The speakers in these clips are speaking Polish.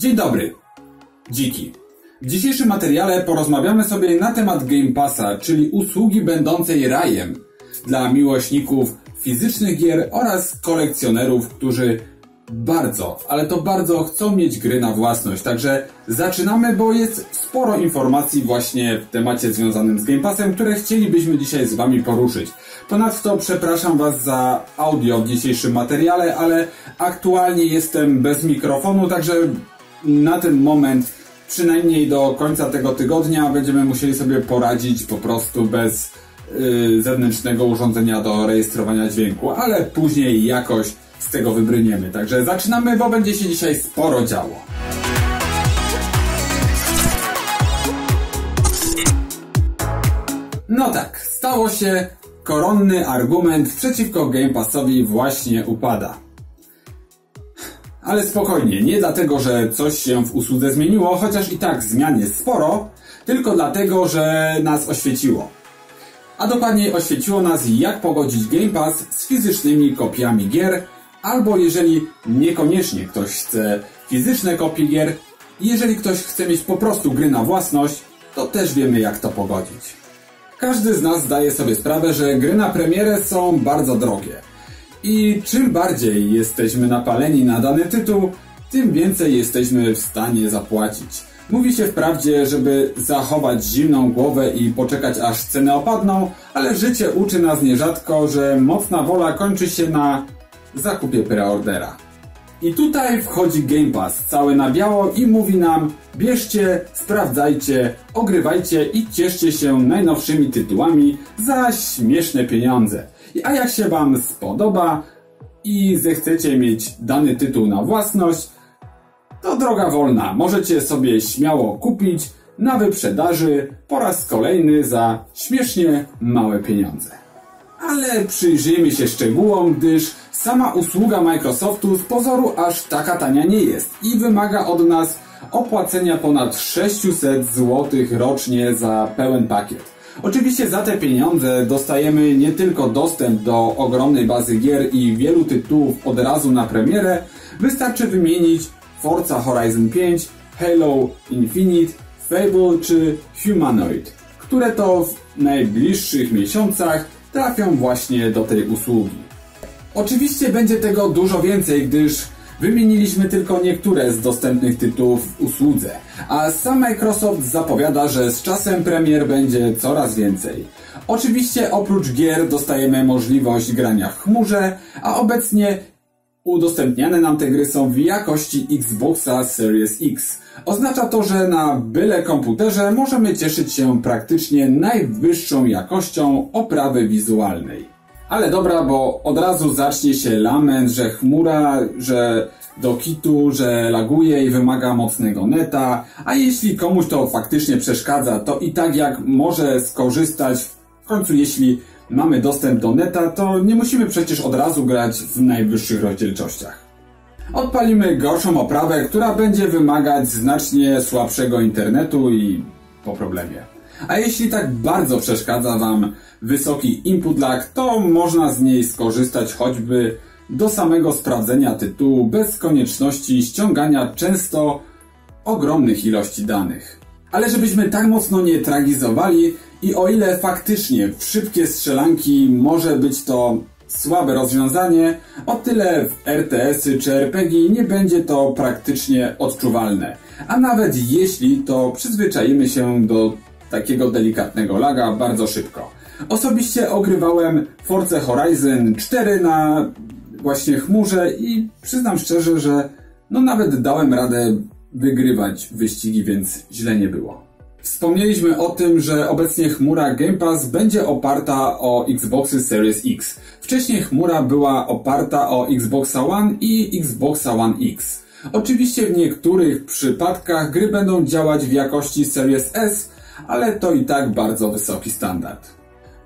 Dzień dobry. Dziki. W dzisiejszym materiale porozmawiamy sobie na temat Game Passa, czyli usługi będącej rajem dla miłośników fizycznych gier oraz kolekcjonerów, którzy bardzo, ale to bardzo chcą mieć gry na własność. Także zaczynamy, bo jest sporo informacji właśnie w temacie związanym z Game Passem, które chcielibyśmy dzisiaj z Wami poruszyć. Ponadto przepraszam Was za audio w dzisiejszym materiale, ale aktualnie jestem bez mikrofonu, także na ten moment, przynajmniej do końca tego tygodnia, będziemy musieli sobie poradzić po prostu bez yy, zewnętrznego urządzenia do rejestrowania dźwięku, ale później jakoś z tego wybryniemy. Także zaczynamy, bo będzie się dzisiaj sporo działo. No tak, stało się, koronny argument przeciwko Game Passowi właśnie upada. Ale spokojnie, nie dlatego, że coś się w usłudze zmieniło, chociaż i tak zmian jest sporo, tylko dlatego, że nas oświeciło. A dokładniej oświeciło nas, jak pogodzić Game Pass z fizycznymi kopiami gier, albo jeżeli niekoniecznie ktoś chce fizyczne kopie gier, jeżeli ktoś chce mieć po prostu gry na własność, to też wiemy jak to pogodzić. Każdy z nas zdaje sobie sprawę, że gry na premierę są bardzo drogie. I czym bardziej jesteśmy napaleni na dany tytuł, tym więcej jesteśmy w stanie zapłacić. Mówi się wprawdzie, żeby zachować zimną głowę i poczekać aż ceny opadną, ale życie uczy nas nierzadko, że mocna wola kończy się na zakupie preordera. I tutaj wchodzi Game Pass, całe na biało i mówi nam bierzcie, sprawdzajcie, ogrywajcie i cieszcie się najnowszymi tytułami za śmieszne pieniądze. A jak się Wam spodoba i zechcecie mieć dany tytuł na własność, to droga wolna. Możecie sobie śmiało kupić na wyprzedaży po raz kolejny za śmiesznie małe pieniądze. Ale przyjrzyjmy się szczegółom, gdyż sama usługa Microsoftu z pozoru aż taka tania nie jest i wymaga od nas opłacenia ponad 600 zł rocznie za pełen pakiet. Oczywiście za te pieniądze dostajemy nie tylko dostęp do ogromnej bazy gier i wielu tytułów od razu na premierę, wystarczy wymienić Forza Horizon 5, Halo Infinite, Fable czy Humanoid, które to w najbliższych miesiącach trafią właśnie do tej usługi. Oczywiście będzie tego dużo więcej, gdyż wymieniliśmy tylko niektóre z dostępnych tytułów w usłudze, a sam Microsoft zapowiada, że z czasem premier będzie coraz więcej. Oczywiście oprócz gier dostajemy możliwość grania w chmurze, a obecnie udostępniane nam te gry są w jakości Xboxa Series X. Oznacza to, że na byle komputerze możemy cieszyć się praktycznie najwyższą jakością oprawy wizualnej. Ale dobra, bo od razu zacznie się lament, że chmura, że do kitu, że laguje i wymaga mocnego neta, a jeśli komuś to faktycznie przeszkadza, to i tak jak może skorzystać, w końcu jeśli mamy dostęp do neta, to nie musimy przecież od razu grać w najwyższych rozdzielczościach. Odpalimy gorszą oprawę, która będzie wymagać znacznie słabszego internetu i po problemie. A jeśli tak bardzo przeszkadza Wam wysoki input lag, to można z niej skorzystać choćby do samego sprawdzenia tytułu bez konieczności ściągania często ogromnych ilości danych. Ale żebyśmy tak mocno nie tragizowali i o ile faktycznie w szybkie strzelanki może być to słabe rozwiązanie, o tyle w RTS-y czy RPG nie będzie to praktycznie odczuwalne. A nawet jeśli, to przyzwyczajimy się do takiego delikatnego laga bardzo szybko. Osobiście ogrywałem Forza Horizon 4 na właśnie chmurze i przyznam szczerze, że no nawet dałem radę wygrywać wyścigi, więc źle nie było. Wspomnieliśmy o tym, że obecnie chmura Game Pass będzie oparta o Xboxy Series X. Wcześniej chmura była oparta o Xboxa One i Xboxa One X. Oczywiście w niektórych przypadkach gry będą działać w jakości Series S, ale to i tak bardzo wysoki standard.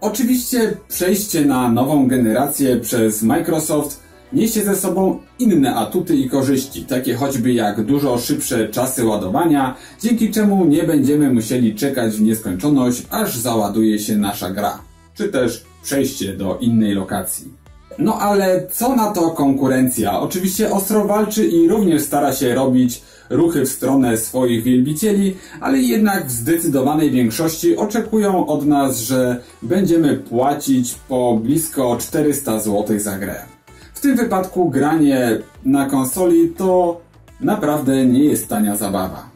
Oczywiście przejście na nową generację przez Microsoft niesie ze sobą inne atuty i korzyści, takie choćby jak dużo szybsze czasy ładowania, dzięki czemu nie będziemy musieli czekać w nieskończoność, aż załaduje się nasza gra, czy też przejście do innej lokacji. No ale co na to konkurencja? Oczywiście ostro walczy i również stara się robić ruchy w stronę swoich wielbicieli, ale jednak w zdecydowanej większości oczekują od nas, że będziemy płacić po blisko 400 zł za grę. W tym wypadku granie na konsoli to naprawdę nie jest tania zabawa.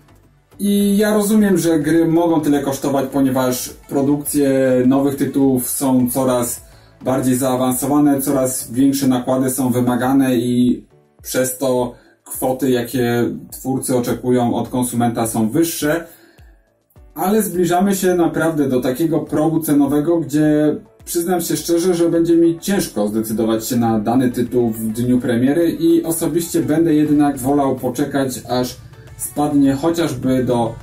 I ja rozumiem, że gry mogą tyle kosztować, ponieważ produkcje nowych tytułów są coraz bardziej zaawansowane, coraz większe nakłady są wymagane i przez to kwoty, jakie twórcy oczekują od konsumenta są wyższe, ale zbliżamy się naprawdę do takiego progu cenowego, gdzie przyznam się szczerze, że będzie mi ciężko zdecydować się na dany tytuł w dniu premiery i osobiście będę jednak wolał poczekać, aż spadnie chociażby do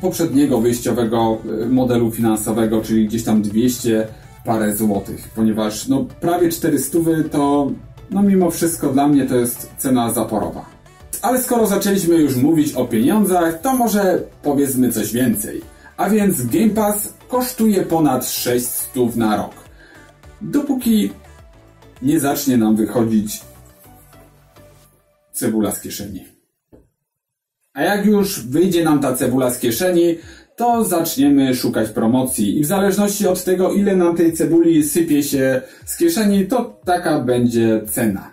poprzedniego wyjściowego e, modelu finansowego, czyli gdzieś tam 200 parę złotych, ponieważ no prawie 400 to no mimo wszystko dla mnie to jest cena zaporowa. Ale skoro zaczęliśmy już mówić o pieniądzach, to może powiedzmy coś więcej. A więc Game Pass kosztuje ponad 600 na rok. Dopóki nie zacznie nam wychodzić cebula z kieszeni. A jak już wyjdzie nam ta cebula z kieszeni, to zaczniemy szukać promocji i w zależności od tego, ile nam tej cebuli sypie się z kieszeni, to taka będzie cena.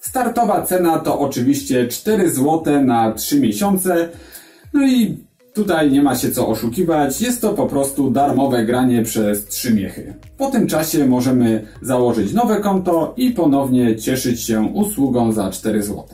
Startowa cena to oczywiście 4 zł na 3 miesiące, no i tutaj nie ma się co oszukiwać, jest to po prostu darmowe granie przez 3 miechy. Po tym czasie możemy założyć nowe konto i ponownie cieszyć się usługą za 4 zł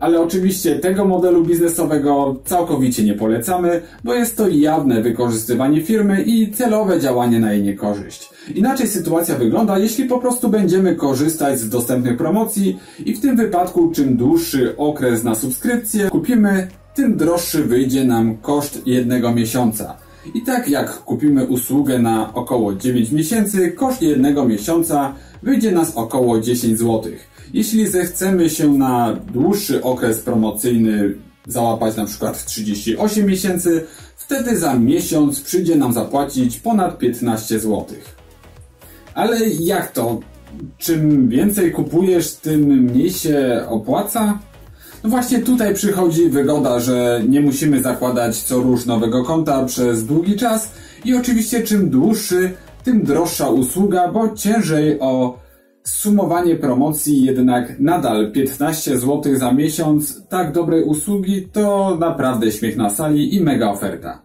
ale oczywiście tego modelu biznesowego całkowicie nie polecamy, bo jest to jawne wykorzystywanie firmy i celowe działanie na jej niekorzyść. Inaczej sytuacja wygląda, jeśli po prostu będziemy korzystać z dostępnych promocji i w tym wypadku czym dłuższy okres na subskrypcję kupimy, tym droższy wyjdzie nam koszt jednego miesiąca. I tak jak kupimy usługę na około 9 miesięcy, koszt jednego miesiąca wyjdzie nas około 10 złotych. Jeśli zechcemy się na dłuższy okres promocyjny załapać na przykład 38 miesięcy, wtedy za miesiąc przyjdzie nam zapłacić ponad 15 zł. Ale jak to? Czym więcej kupujesz, tym mniej się opłaca? No właśnie tutaj przychodzi wygoda, że nie musimy zakładać co róż nowego konta przez długi czas i oczywiście czym dłuższy, tym droższa usługa, bo ciężej o Sumowanie promocji jednak nadal 15 zł za miesiąc tak dobrej usługi to naprawdę śmiech na sali i mega oferta.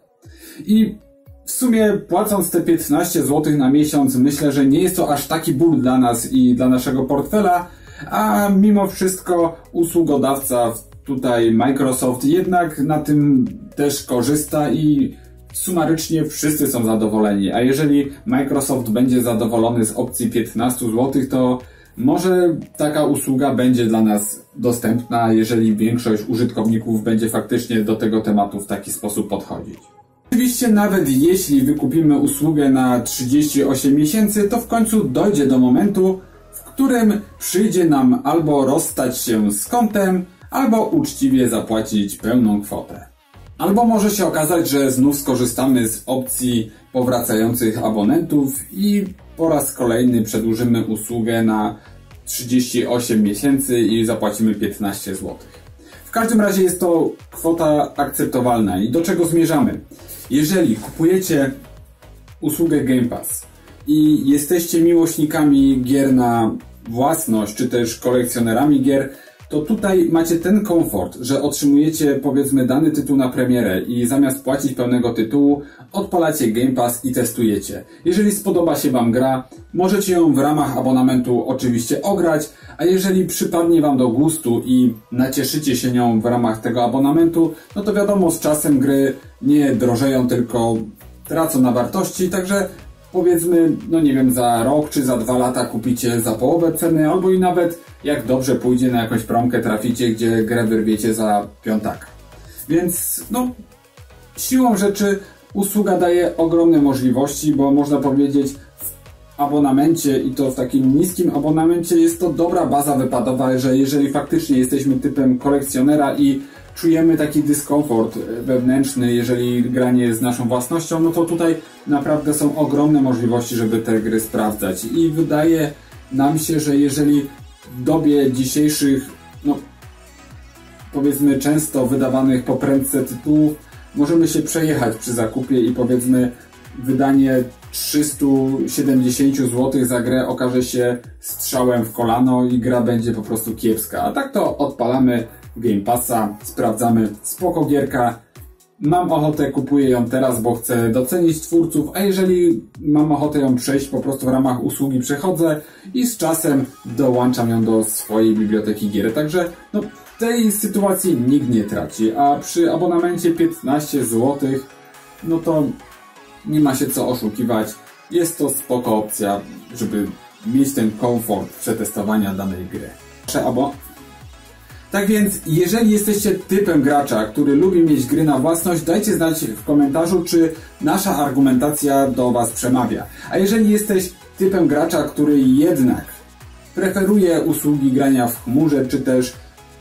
I w sumie płacąc te 15 zł na miesiąc myślę, że nie jest to aż taki ból dla nas i dla naszego portfela, a mimo wszystko usługodawca tutaj Microsoft jednak na tym też korzysta i sumarycznie wszyscy są zadowoleni, a jeżeli Microsoft będzie zadowolony z opcji 15 zł, to może taka usługa będzie dla nas dostępna, jeżeli większość użytkowników będzie faktycznie do tego tematu w taki sposób podchodzić. Oczywiście nawet jeśli wykupimy usługę na 38 miesięcy, to w końcu dojdzie do momentu, w którym przyjdzie nam albo rozstać się z kontem, albo uczciwie zapłacić pełną kwotę. Albo może się okazać, że znów skorzystamy z opcji powracających abonentów i po raz kolejny przedłużymy usługę na 38 miesięcy i zapłacimy 15 zł. W każdym razie jest to kwota akceptowalna i do czego zmierzamy? Jeżeli kupujecie usługę Game Pass i jesteście miłośnikami gier na własność, czy też kolekcjonerami gier, to tutaj macie ten komfort, że otrzymujecie powiedzmy dany tytuł na premierę i zamiast płacić pełnego tytułu, odpalacie Game Pass i testujecie. Jeżeli spodoba się Wam gra, możecie ją w ramach abonamentu oczywiście ograć, a jeżeli przypadnie Wam do gustu i nacieszycie się nią w ramach tego abonamentu, no to wiadomo, z czasem gry nie drożeją, tylko tracą na wartości, także powiedzmy, no nie wiem, za rok czy za dwa lata kupicie za połowę ceny, albo i nawet jak dobrze pójdzie na jakąś promkę traficie, gdzie grę wyrwiecie za piątak. Więc no, siłą rzeczy usługa daje ogromne możliwości, bo można powiedzieć w abonamencie i to w takim niskim abonamencie jest to dobra baza wypadowa, że jeżeli faktycznie jesteśmy typem kolekcjonera i czujemy taki dyskomfort wewnętrzny, jeżeli granie jest naszą własnością, no to tutaj naprawdę są ogromne możliwości, żeby te gry sprawdzać. I wydaje nam się, że jeżeli w dobie dzisiejszych, no powiedzmy często wydawanych po prędce tytułów, możemy się przejechać przy zakupie i powiedzmy wydanie 370 zł za grę okaże się strzałem w kolano i gra będzie po prostu kiepska. A tak to odpalamy Game Passa, sprawdzamy, spoko gierka, mam ochotę, kupuję ją teraz, bo chcę docenić twórców, a jeżeli mam ochotę ją przejść po prostu w ramach usługi, przechodzę i z czasem dołączam ją do swojej biblioteki gier. Także no, tej sytuacji nikt nie traci, a przy abonamencie 15 zł, no to nie ma się co oszukiwać. Jest to spoko opcja, żeby mieć ten komfort przetestowania danej gry. Abo tak więc, jeżeli jesteście typem gracza, który lubi mieć gry na własność, dajcie znać w komentarzu, czy nasza argumentacja do Was przemawia. A jeżeli jesteś typem gracza, który jednak preferuje usługi grania w chmurze, czy też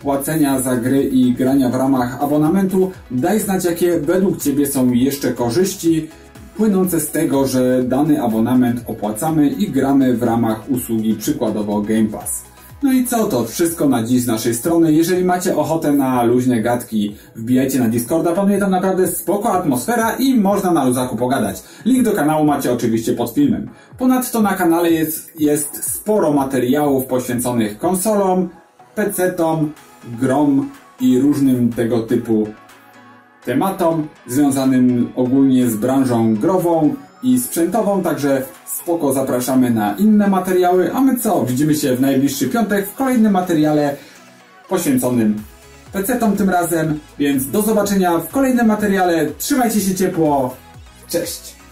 płacenia za gry i grania w ramach abonamentu, daj znać, jakie według Ciebie są jeszcze korzyści płynące z tego, że dany abonament opłacamy i gramy w ramach usługi przykładowo Game Pass. No i co to? Wszystko na dziś z naszej strony. Jeżeli macie ochotę na luźne gadki, wbijajcie na Discorda. Panuje tam naprawdę spoko atmosfera i można na luzaku pogadać. Link do kanału macie oczywiście pod filmem. Ponadto na kanale jest, jest sporo materiałów poświęconych konsolom, PC-tom, grom i różnym tego typu tematom związanym ogólnie z branżą grową i sprzętową, także spoko zapraszamy na inne materiały, a my co? Widzimy się w najbliższy piątek w kolejnym materiale poświęconym PC-tom tym razem, więc do zobaczenia w kolejnym materiale. Trzymajcie się ciepło. Cześć!